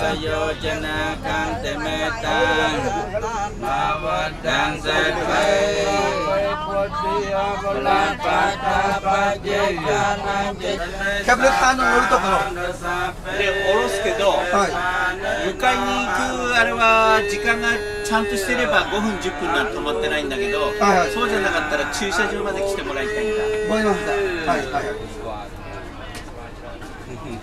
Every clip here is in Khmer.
สโยชนาคันเตเมตังมาวัดดังเสดไปキャブレカーの乗るところで下ろすけど、はい、迎えに行くあれは時間がちゃんとしてれば5分10分なんて止まってないんだけど、はいはい、そうじゃなかったら駐車場まで来てもらいたいんだ。思いました。はいはい。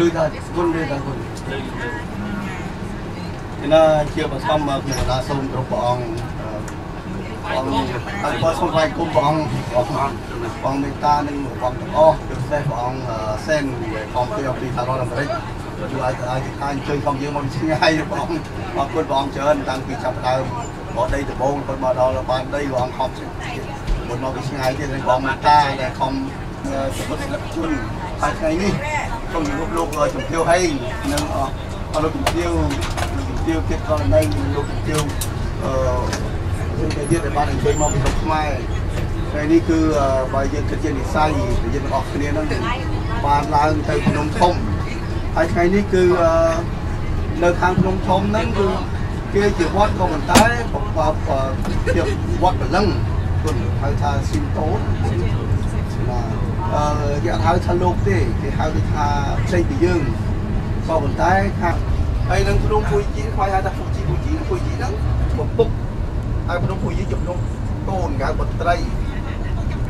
លើតាគុណលើតាគុណឯណាជាបឋមមកខ្ញុំតាសូមគ្រប់ព្រះអង្គអង្គហើយបើសូមថ្លែងគុំព្រះអង្គព្រះអង្គព្រះមេត្តានិងព្រះអង្គទាំងអស់ពិសេសព្រះអង្គសែនផងពីពីសហរដ្ឋអាមេរិកជួយឲ្យឲ្យខាងជួយផងយើងមកឆ្ងាយព្រះអង្គអរគុណព្រះអង្គច្រើនតាំងពីចាប់ដើមមកដីដំបូងគាត់មកដល់បានដីព្រះអង្គខំមុនមកពីឆ្ងាយទៀតព្រះមេត្តាដែលខំសុខស្លឹកជន់ ហើយថ្ងៃនេះសូមជម្រាបលោកជំទាវហេងនិងអរលោកជំទាវលោកជំទាវគិតករណីលោកជំទាវអឺយើងតែយើងដែលបានអញ្ជើញមកពីស្រុកខ្មែរថ្ងៃនេះគឺបើយើងគិតជានិស័យដែលយើងទាំងអស់គ្នាហ្នឹងបានឡើងទៅភ្នំធំហើយថ្ងៃនេះគឺនៅខាងភ្នំធំហ្នឹងគឺគេជាវត្តក៏ប៉ុន្តែប្រកបជាវត្តបលឹងគុណហៅថាស៊ីមតូន ណាអឺគេអត់ហៅថាលោកទេគេហៅថាផ្សេងពីយើងក៏ប៉ុន្តែខាងហើយនឹងភ្នំភួយជីខ្វាយហៅថាភួយជីភួយជីភួយជីហ្នឹងពពុកហើយភ្នំភួយយើងជាភ្នំកូនគេហៅបត្រី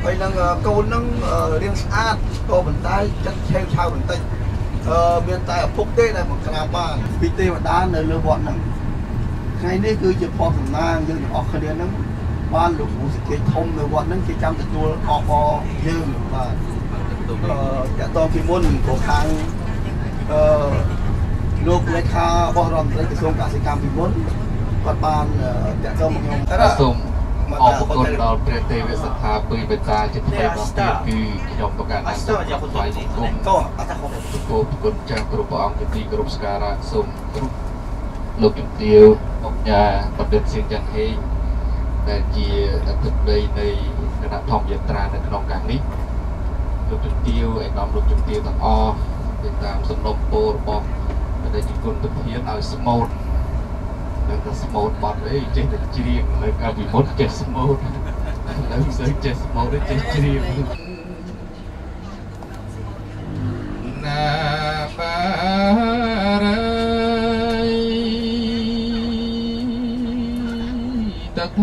ហើយនឹងកូនហ្នឹងរៀងស្អាតក៏ប៉ុន្តែចិត្តឆេវឆាវបន្តិចអឺមានតែឪពុកទេដែលមកក្រាបបានពីទេវតានៅលើវត្តហ្នឹងថ្ងៃនេះគឺជាផុសសំណាងយើងទាំងអស់គ្នាហ្នឹង បានលោកគ្រូសិទ្ធិធំនៅវត្តហ្នឹងគេចាំទទួលអបអរយើងបាទអឺតកតងពីមុនព្រោះខាងអឺលោកលេខារបស់រដ្ឋមន្ត្រីក្រសួងកសិកម្មពីមុនគាត់បានតាក់ទងមកខ្ញុំសូមអរគុណដល់ព្រះទេវស្ថាពើបេតាជាផ្ទៃរបស់ទៀតគឺខ្ញុំប្រកាសថាសូមថ្លែងគុំក៏អត់ថាខុសគោគុណចាស់គ្រប់ព្រះអង្គជាទីគោរពសក្ការៈសូមគ្រប់លោកជំទាវអង្គញាបណ្ឌិតសៀងច័ន្ទហេង ដែលជាអធិបតីនៃគណៈធម្មយាត្រានៅក្នុងកាសនេះលោកជំទាវឯកឧត្តមលោកជំទាវទាំងអស់ទៅតាមសំណុំពររបស់ដែលជាគុណទៅធានឲ្យស្មូតនឹងតែស្មូតបាត់អីចេះតែជ្រៀងនៅកាលពីមុនចេះស្មូតឥឡូវសូវចេះស្មូតទេចេះជ្រៀង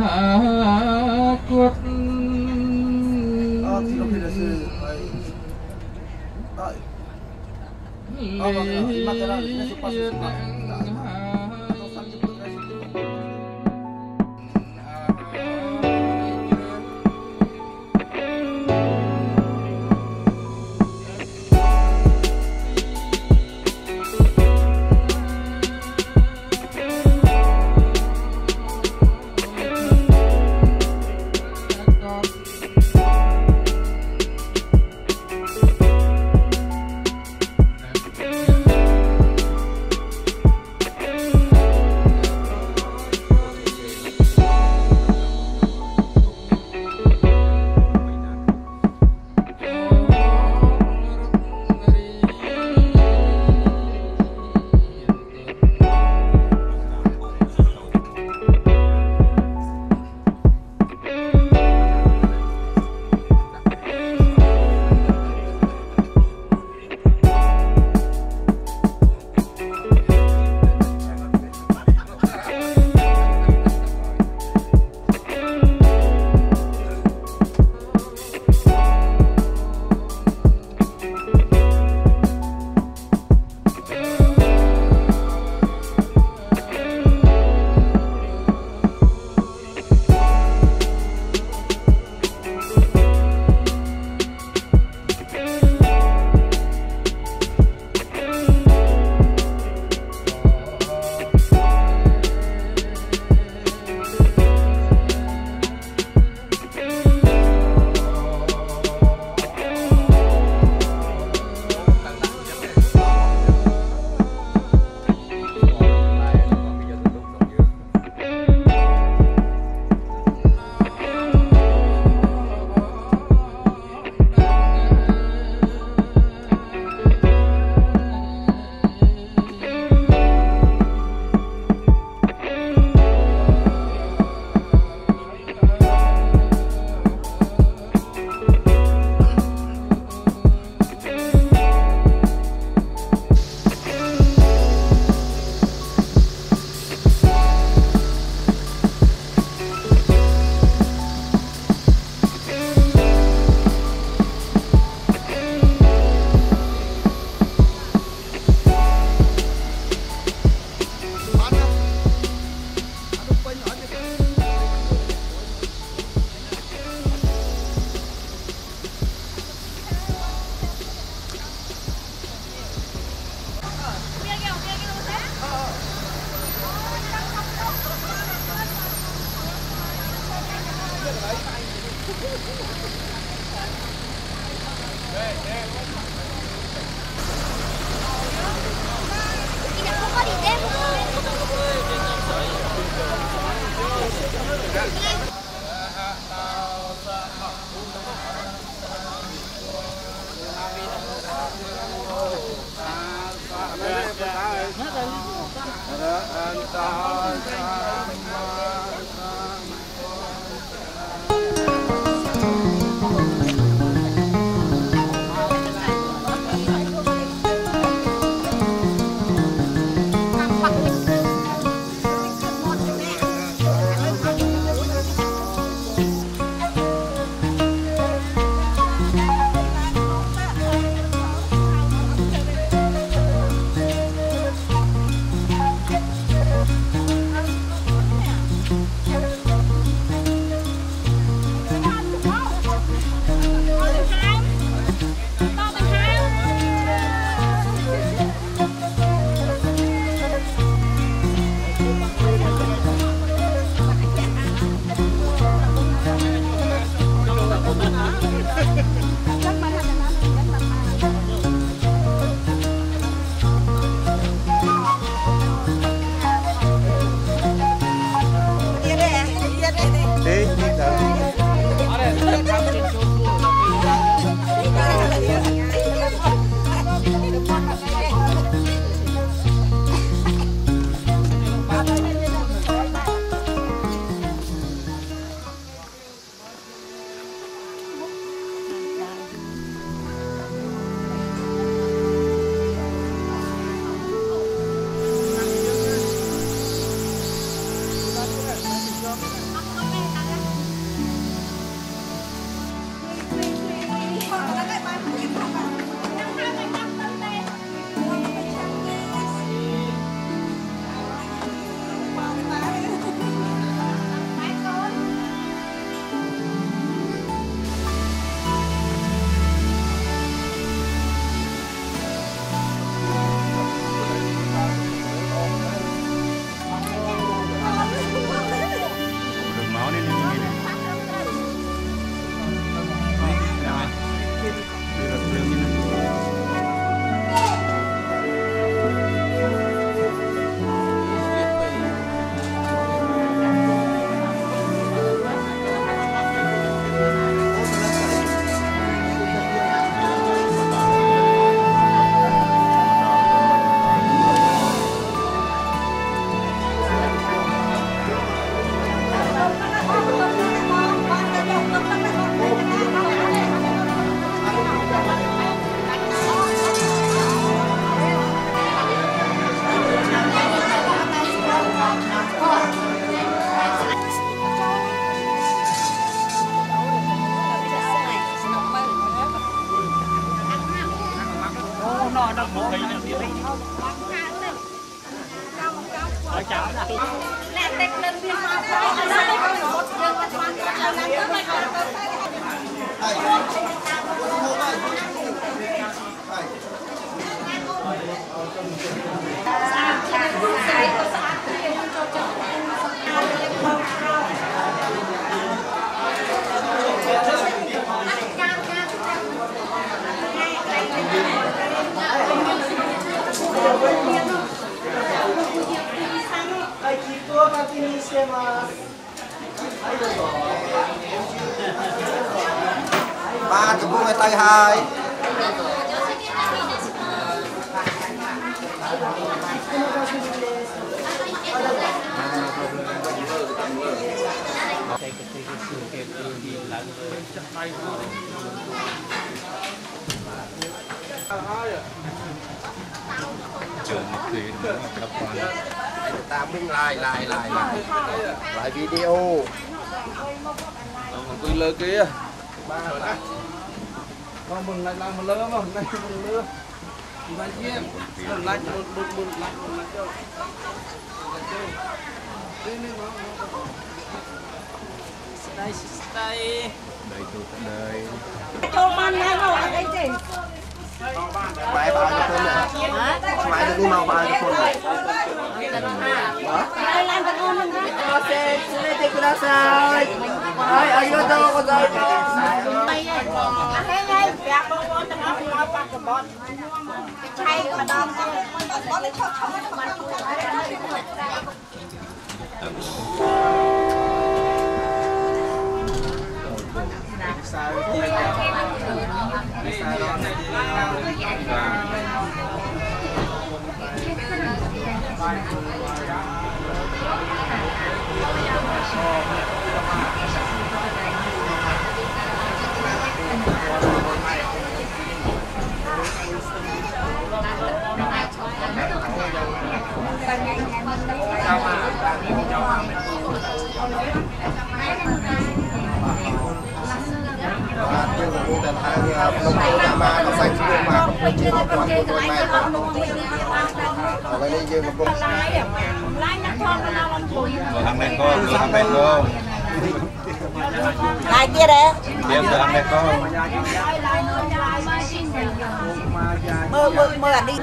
嗯 Santa, Santa. はい、どうぞ。ទកំពុងឲ្យទៅហើយតាមវិញឡាយឡាយឡាយឡាយឡាយវីដេអូ អង្គុយលើគេ បាទបងมึงឡើងឡើងមកលើមកឡើងមកលើបាច់ជាឡាច់មុនមុនមុនឡាច់មុនឡាច់ចូលនេះនេះមកស្ដាយស្ដាយចូលបានហើយមកអត់អីទេបាយបាយទៅខ្លួនបាយទៅនេះមកបាយទៅខ្លួនហើយឡើងទៅអូន ません詰めてくださいはいありがとうございます thằng này cô đưa thằng này cô lại kia đấy đem đưa thằng này cô mơ mơ mơ đi.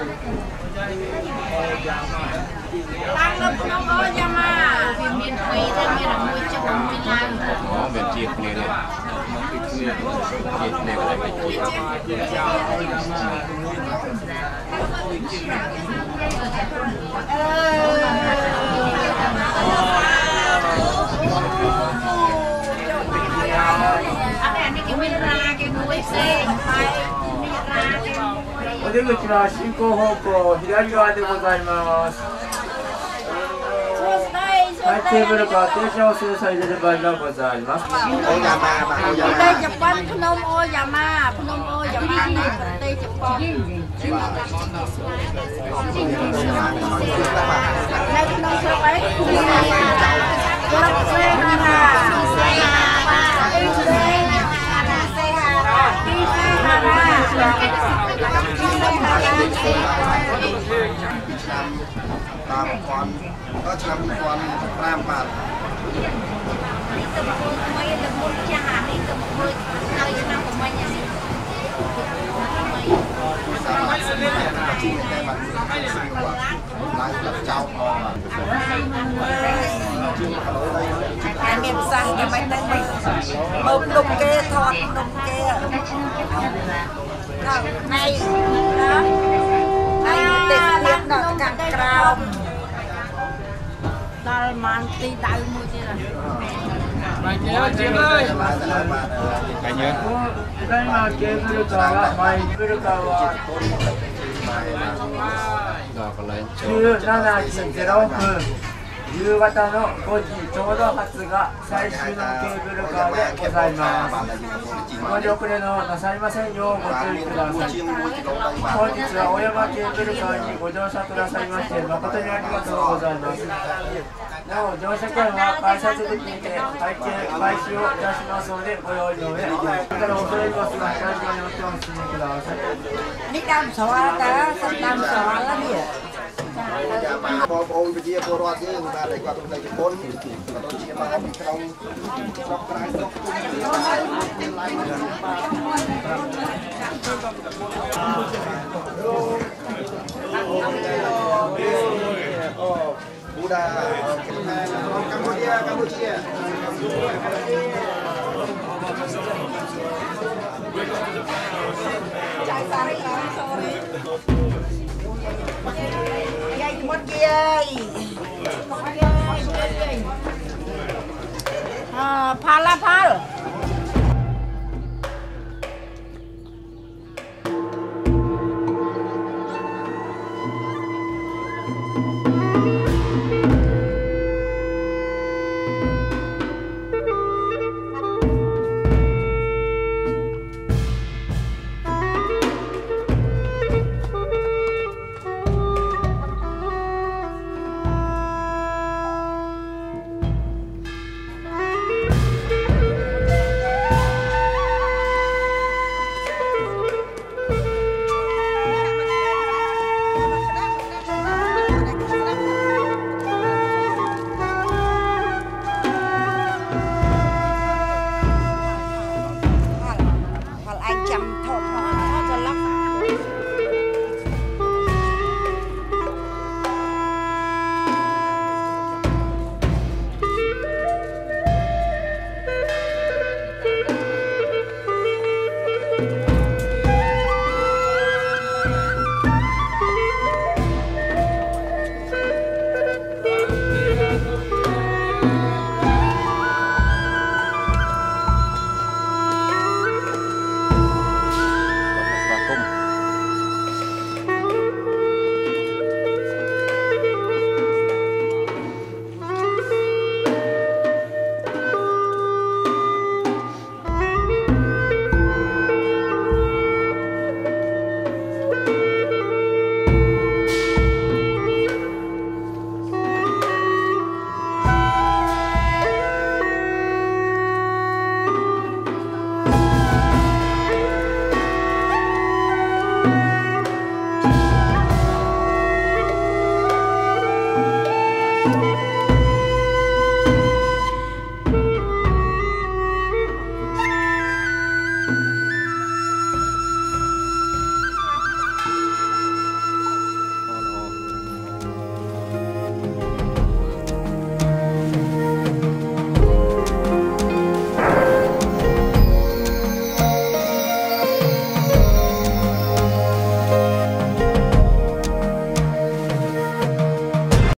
お出口は進行方向左側でございます。はい、テーブルが停車をする際で場合がございます。おやまま、おやま。đây chụp quanh Phnom O Yama, Phnom O Yama đây đây chụp con. Đây Phnom Sơ Bấy. Phnom Sê Hà Hà. Đi Sê Hà Hà. Đi Sê Hà Hà. Đi Sê Hà Hà. Đi Sê Hà Hà. សេហារ៉ាសេហារ៉ាអ៊ីសេហារ៉ាសេហារ៉ាអ៊ីសេហារ៉ាអ៊ីសេហារ៉ាតាមគាត់ក៏ឆ្នាំ2005បាទទៅមួយទៅមុនចាស់អានេះទៅមើលហើយឆ្នាំប្រហែលនេះតាមបាទតែបាទស៊ីគាត់ឡាយផ្លាប់ចោលអស់តែមានប្រសាសន៍យ៉ាងម៉េចទៅមើលភ្នំគេថតភ្នំគេដល់ណៃណាណៃទេសភាព ដល់ខាងក្រោមដល់ម៉ានទីដៅមួយទៀតបាញ់យើជើងអើយបាញ់យើតែមកជើងឬក៏បាយឬក៏ដល់កន្លែងជឿដល់ណាសិនទៅដល់គឺ 夕方の5時ちょうど発が最終のケーブルカーでございますご乗り遅れのなさい。ませんようご注意ください。本日は小山ケーブルカーにご乗車ください。まして誠にありがとうござい。ますなお乗車券は改札口にて会計開始をい。たしますのでご用意の上から恐れ入りますが左側にお手を進めください。 សិនតាមស្រួលនេះបងប្អូនប្រជាពលរដ្ឋយើងបាទដែលគាត់ទៅជប៉ុនក៏ដូចជាមកពីក្នុងស្រុកក្រៅស្រុកប៊ូដាកម្ពុជាកម្ពុជា យាយមុតយាយយាយអឺផលឡាផល